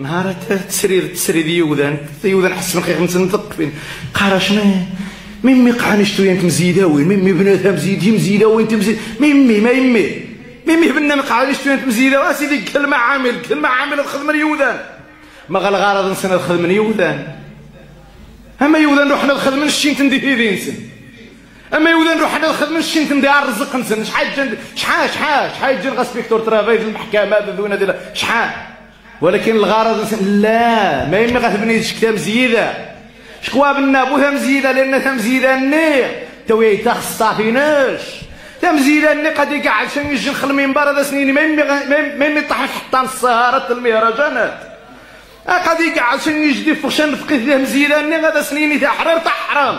نهار تسرير تسري دي يوذان يوذان حس خير خمس نثقفين قال شنو؟ ميمي قعني شتو انت مزيداوين ميمي بناتها مزيدي مزيداوين انت مزيد ميمي ما يمي ميمي بنا مقعد شتو انت مزيدا اسيدي كلمة عامل كلمة عامل الخدمة يوذان. ما غال غارض نسنا الخدمة يوذان. أما يوذان روحنا الخدمة الشين تندي في نسن؟ أما يوذان روحنا الخدمة الشين تندي على الرزق نسن؟ شحال شحال شحال شحال جن غاسبيكتور ترافاي في المحكمة شحال؟ ولكن الغرض لا ما يمي غتبني شكتا مزيدة. شكوا بنا بوها مزيدة؟ لأن مزيدة الني توي تخص صافيناش تمزيدة الني قد يقعد شن يجي نخل المنبر هذا سنين ما يمي ما يمي طحن حتى السهرة المهرجانات. قد يقعد شن يجدي فشن فقيه ذا مزيدة الني هذا سنين تحرر تحرم.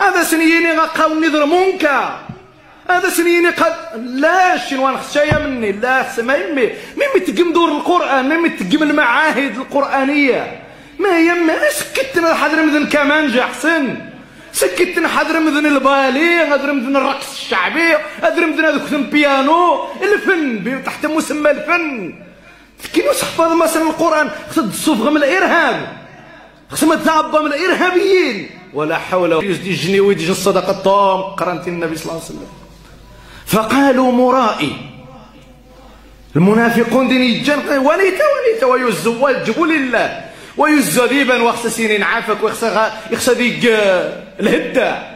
هذا سنين غاقاو نذر منكر هذا سنيني قد لا الشنوان خشايا مني؟ لا ما يمي ميمي تقم دور القرآن ميمي تقم المعاهد القرآنية. ما يمي؟ سكتنا حضر مذن كمانجا حسن؟ سكتنا حضر مذن البالي حضر مذن الرقص الشعبي حضر مذن هذوك البيانو الفن تحت مسمى الفن. كي نحفظ مثلا القرآن؟ خصد الصفغة من الإرهاب. خصم تعبى من الإرهابيين. ولا حول ولا قوة يجني ويجي الصدقة الطام قرنت النبي صلى الله عليه وسلم. فقالوا مرائي. المنافقون دين يجان وليت وليت ويزو وجبوا لله. ويزو ذيبا وخس سنين عافك وخس ذيك الهدة.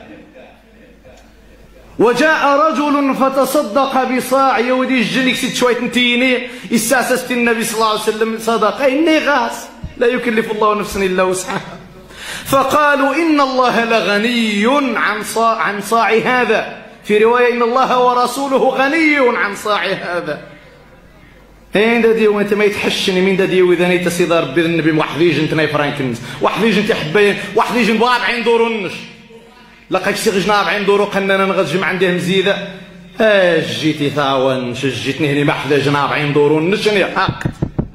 وجاء رجل فتصدق بصاع. يودي الجنك ست شوية نتيني. استاسست النبي صلى الله عليه وسلم. صدقة إني غاس. لا يكلف الله نفسا إلا وسعها. فقالوا إن الله لغني عن صاع, عن صاع هذا. في رواية إن الله ورسوله غني عن صاع هذا. أين دادي وانت ما يتحشني؟ من دادي واذا نيت سيدي ربي النبي وحديج انت ناي فرانكنز. وحديج انت حباين وحديج باربعين دورنش. لقيت شي غجنا 40 دورو قلنا أنا نغجم عنده مزيده اش جيتي ثاون شجيتني هني ما حدا جنا 40 دورو نشني هاقت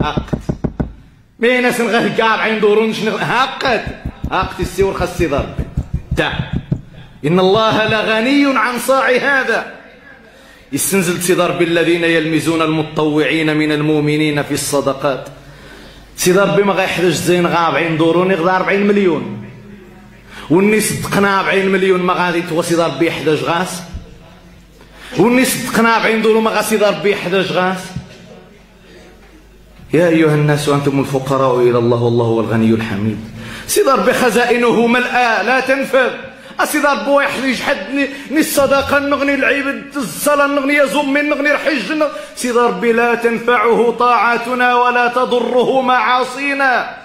هاقت. مين ناس نغه كاع 40 دورو نشني هاقت هاقت السيور خاص ربي. تاع إن الله لغني عن صاع هذا. استنزل صدر بالذين يلمزون المتطوعين من المؤمنين في الصدقات. سيدي ربي ما غيحتاج زين غا 40 دورون يغدا 40 مليون. والني صدقنا 40 مليون ما غادي تو سيدي ربي يحتاج غاس. والني صدقنا 40 دورون ما غا سيدي ربي يحتاج غاس. يا أيها الناس وأنتم الفقراء إلى الله والله هو الغني الحميد. سيدي ربي خزائنه ملأى لا تنفذ. أسيد ربو يحرج حد ني الصدقة نغني العيب الصلاة نغني يزم نغني الحج. سيد ربي لا تنفعه طاعتنا ولا تضره معاصينا.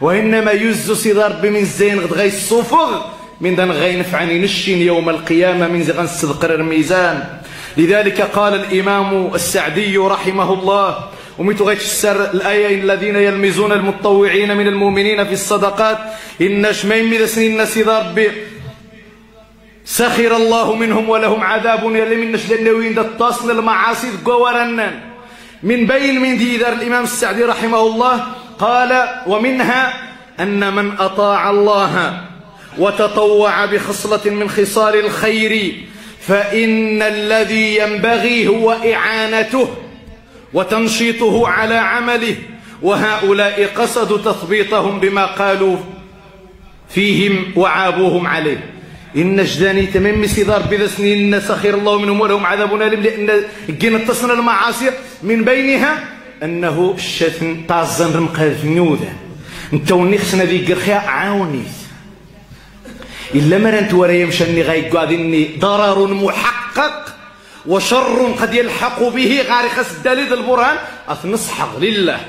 وإنما يز سيد ربي من زين غد غي الصفغ من دان غي نفعني نشين يوم القيامة من زغن الصدق الميزان لذلك قال الإمام السعدي رحمه الله وميتو غيتفسر الآية الذين يلمزون المتطوعين من المؤمنين في الصدقات إن شمين من سنين سيد ربي. سخر الله منهم ولهم عذاب يلي من نشل النوين التصل المعاصي قوارنان من بين من ديدار الإمام السعدي رحمه الله قال ومنها أن من أطاع الله وتطوع بخصلة من خصال الخير فإن الذي ينبغي هو إعانته وتنشيطه على عمله وهؤلاء قصدوا تثبيطهم بما قالوا فيهم وعابوهم عليه. إن جداني تمام سيدار بذا سنين سخير الله منهم ولهم عذاب أليم لأن جينا اتصلنا المعاصي من بينها أنه الشتن طازن رمقاد في نيوذا أنت ونخسنا ذي قرخيا عاونيت إلا مرنت ورا يمشني غاي قاعديني ضرر محقق. وشر قد يلحق به خس الدليل البرهان. أثنصحق لله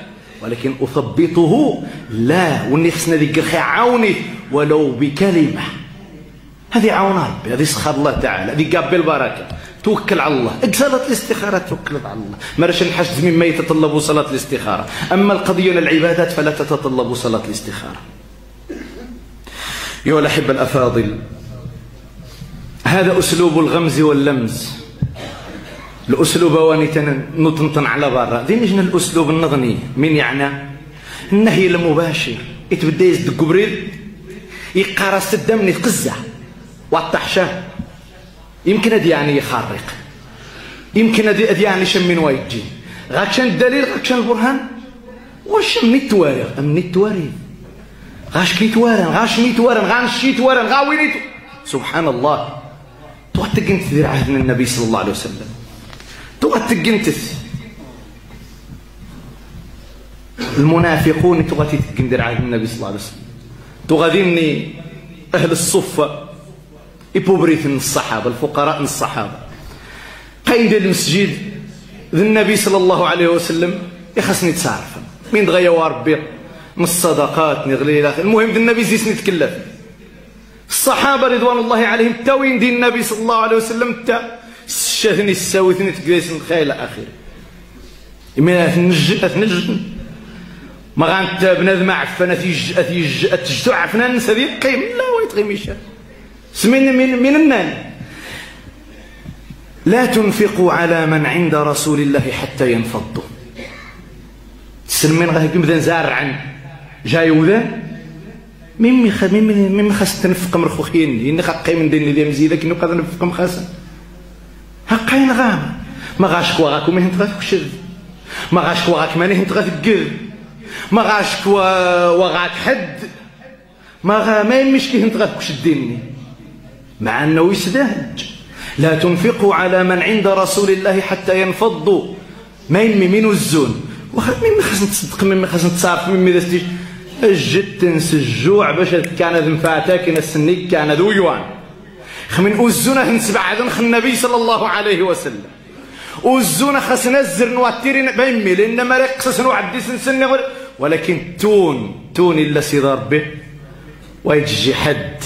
ولكن أثبطه لا وني خصنا ذيك عاوني ولو بكلمة. هذه عون ربي هذه سخر الله تعالى هذه قابل البركة توكل على الله صلاة الاستخارة توكل على الله. ما راش نحجز مما يتطلب صلاة الاستخارة. أما القضية العبادات فلا تتطلب صلاة الاستخارة. أيها الأحبة الأفاضل هذا أسلوب الغمز واللمز. الأسلوب واني نطنطن على برا. ذي نجنا الأسلوب النظني من يعني النهي المباشر. يتبدا يزدق بريد يقارس الدم يتقزع والطحشة يمكن هذه يعني يخرق. يمكن هذه يعني شم من ويجي غاكشان الدليل؟ غاكشان البرهان؟ واش مني تواري مني تواري غاش كي توارن غاش مي توارن غاش شي توارن غا ويني سبحان الله. تو تقنت ذي عهد النبي صلى الله عليه وسلم. تو تقنت المنافقون غادي تقندر عهد النبي صلى الله عليه وسلم. تو غادي أهل الصفة. يبوبريث من الصحابة الفقراء من الصحابة. قيد المسجد ذي النبي صلى الله عليه وسلم. يخصني تعرف من دغيا ربي. من الصدقات نغلي المهم ذي النبي زيسني تكلف الصحابة رضوان الله عليهم تاوين دين النبي صلى الله عليه وسلم تا الشهني الساوثني تقليس الخيل أخير إما أثنج أثنج ما غانت بنادم عفنا أثيج أثيج أتجتو عفنا ننسى ذي قيم لا ويتغي ميشا سمين من من النان لا تنفقوا على من عند رسول الله حتى ينفضوا. تسلمين غاهي كم ذا زارعا جاي وذا؟ ميمي خ ميمي خاص تنفق مرخوخين إني خاقي من دين اللي مزيدة كنو قادر نفق مخاسا هقاين غام. ما غاش كوا غاكو مهن تغاث ما غاش كوا غاك ماني هنت غاث ما غاش كوا وغاك حد. ما غا ما يمش كي هنت غاث الديني مع أنه يسدهج لا تنفقوا على من عند رسول الله حتى ينفضوا ما يمي من الزون؟ وخا ميمي خاص تصدق ميمي خاص تصارف ميمي ذا الجد تنس الجوع باش كان ذم فاتاك السني كان ذو يوان خمن أزونا هنسبع عدن خ النبي صلى الله عليه وسلم. أزونا خاص نزر نواتيرين بيمي لأن ما رقص نوعدي سن ولكن تون تون إلا سيدار به. ويجي حد.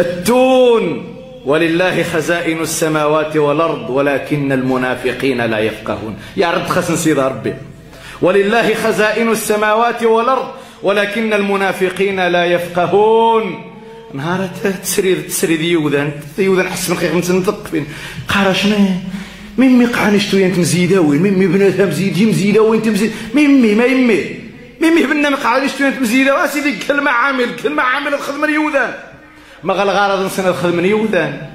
التون ولله خزائن السماوات والأرض ولكن المنافقين لا يفقهون. يا رب خاص نسيد ربي ولله خزائن السماوات والأرض ولكن المنافقين لا يفقهون. نهار تسري تسري ديوذان ديوذان حسن خير نتنطق فين قال شنو؟ ميمي قعني شتو أنت مزيداوي ميمي بناتها مزيدي مزيداوي انت مزيد ميمي ما يمي ميمي بنا مقعد شتو أنت مزيداوي اسيدي كلمة عامل كلمة عامل الخدمة اليوذان ما غال غارض نسنا الخدمة اليوذان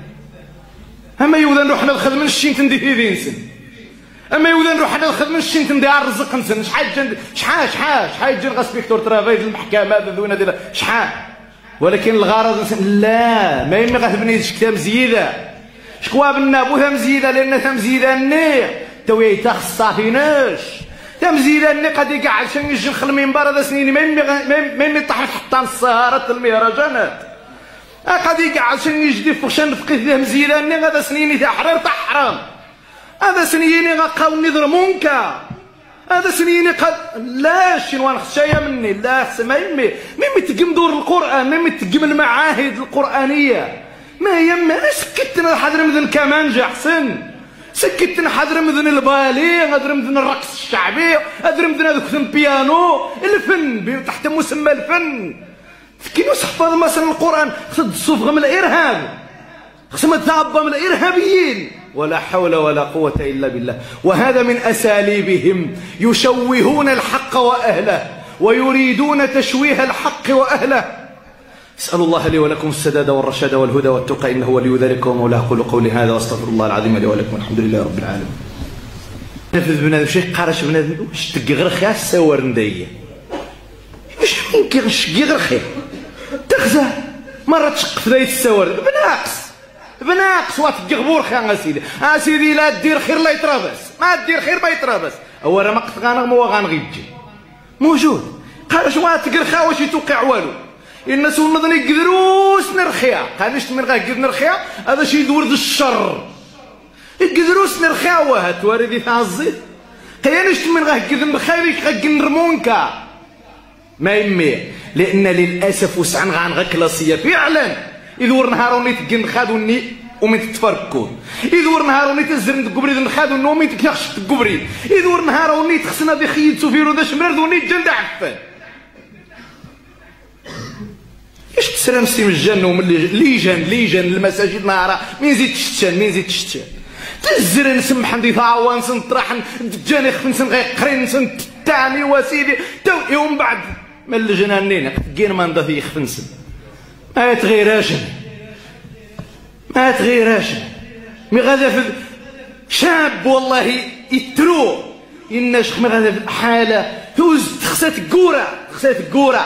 أما يوذان روحنا الخدمة الشين تندي ذي أما يولا نروح أنا نخدم الشنت ندير الرزق نسن. شحال جن شحال شحال شحال يجي الغسبيكتور ترافاي في المحكمة ذونا ديال شحال؟ ولكن الغرض لا ما يمي غتبني شكتا مزيدة. شكوا بنا بوها مزيدة لأن مزيدة ني توي تخصافيناش تمزيده ني قد يقعد شن يجي نخل المنبر هذا سنين ما يمي ما يمي طحت حتى السهرات المهرجانات. قد يقعد شن يجي فشن فقيه مزيدة ني هذا سنين تحرير تحرم. هذا سنيني غاقاو نظر منكر هذا سنيني قد لا شنوان خشايا مني. لا ما يمي ميمي تقم دور القرآن ميمي تقم المعاهد القرآنية. ما يمي سكتنا حضر مذن كمانجا حسن سكتنا حضر مذن البالي حضر مذن الرقص الشعبي حضر مذن هذوك البيانو الفن تحت مسمى الفن. كي نحفظ مثلا القرآن؟ خصد الصفغة من الإرهاب. خصد من الإرهابيين. ولا حول ولا قوة إلا بالله. وهذا من أساليبهم. يشوهون الحق وأهله ويريدون تشويه الحق وأهله. أسأل الله لي ولكم السداد والرشاد والهدى والتقى إنه ولي ذلك ومولاه. أقول قولي هذا وأستغفر الله العظيم لي ولكم. الحمد لله رب العالمين. نفذ بنادم شيخ قارش بنادم واش تقي غير خير سوار ندية واش ممكن غير خير تخزى مرة تشق في ذايت السوار بناقص. بناقص وات غبور خير أسيدي. أسيدي لا دير خير لا يترابس. ما دير خير ما يترابس. هو راه ما قص غانغ مو غنغيجي موجود. قال شو تقرخا واش يتوقع والو. الناس ونظني قدروس نرخيا اش من غير نرخيا هذا شي دور الشر. قدروس نرخيا وهات. واردي تاع الزيت قيانش من غير كذب خيرك غا نرمونكا ما يمي. لأن للأسف وسعن غان كلاسية. فعلا. إذور نهاروني تقن خادوني ومن تتفركون إذور نهاروني تزرن تقبري ذن خادوني ومن تكنخش تقبري. إذور نهاروني تخسنا ذي خيد سوفيرو ذا شمرر ذوني جند عفان إيش تسلم سيم الجنة ومن ليجان ليجان المساجد نهارا مين زيد تشتان مين زيد تشتان تزرن سمحن دي ثاوان سنطرحن جاني خفن غير قرين سن تاني وسيدي تو يوم بعد من الجنانين قين ما نضاف يخفنسن ما تغيراش ما تغيراش مي غادا في شاب والله يترو. الناس مي غادا في حالة توز تخسر خصها تكورا خصها تكورا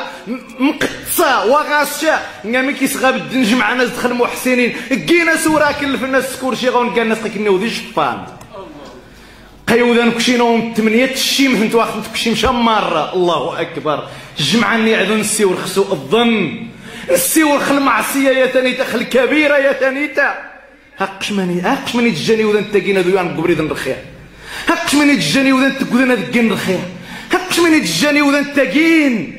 مقصة وغاشة ملي كيصغى بالدنج مع ناس دخل محسنين كينا سورا كلف الناس سكور شي غون ناس كينيو ذي شفان قيودا كشينو ثمانية الشيم. هنت واخد كشيم شمار. الله أكبر. جمعا نعذو نسيو الخسو الظن. نسيو الخل معصية يا تانيتا خل كبيرة يا تانيتا هاقش ماني هاقش ماني تجاني وذا نتاقينا ذو يان قبريد نرخيا هاقش ماني تجاني وذا نتاقودنا ذكين هاقش ماني تجاني وذا نتاقين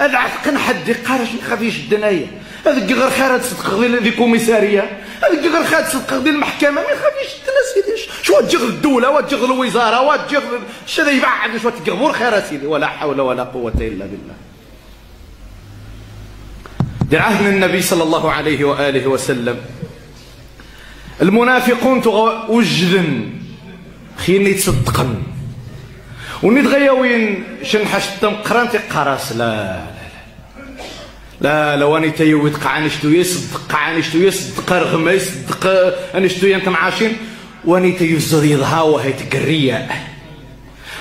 هذا عفقن حد قارش ما خافيش الدنايا. هذا غير خير تصدق ذي كوميسارية. هذا غير خير تصدق ذي المحكمة. ما يخافيش سيدي؟ شو تجغ الدولة؟ وتجغ الوزارة؟ وتجغ شذا يبعد شو تجغ خير سيدي؟ ولا حول ولا قوة إلا بالله. دي عهد النبي صلى الله عليه وآله وسلم. المنافقون وجدن خيني تصدقن. وني دغيا شنحش قران تقراس لا لا لو اني تيوي تقع شتو يصدق عن شتو يصدق رغم يصدق أنا شتو انت معاشين واني تيزو يضها وهي تقرية.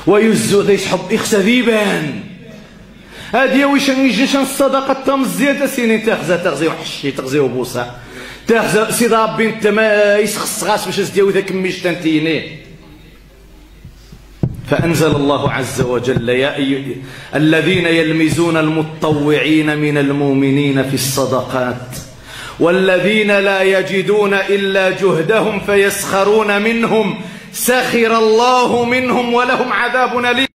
ويزو ذي يسحب إخسى ذيبان. هادي ويش نجيش الصدقة تم الزيادة؟ سيني تاخذ تاخذي وحشي تاخذي وبوسة تاخذ سيدي ربي انت ما يسخص غاس باش تديو ذاك ميش تنتيني فأنزل الله عز وجل يا أيها الذين يلمزون المتطوعين من المؤمنين في الصدقات والذين لا يجدون إلا جهدهم فيسخرون منهم. سخر الله منهم ولهم عذاب أليم.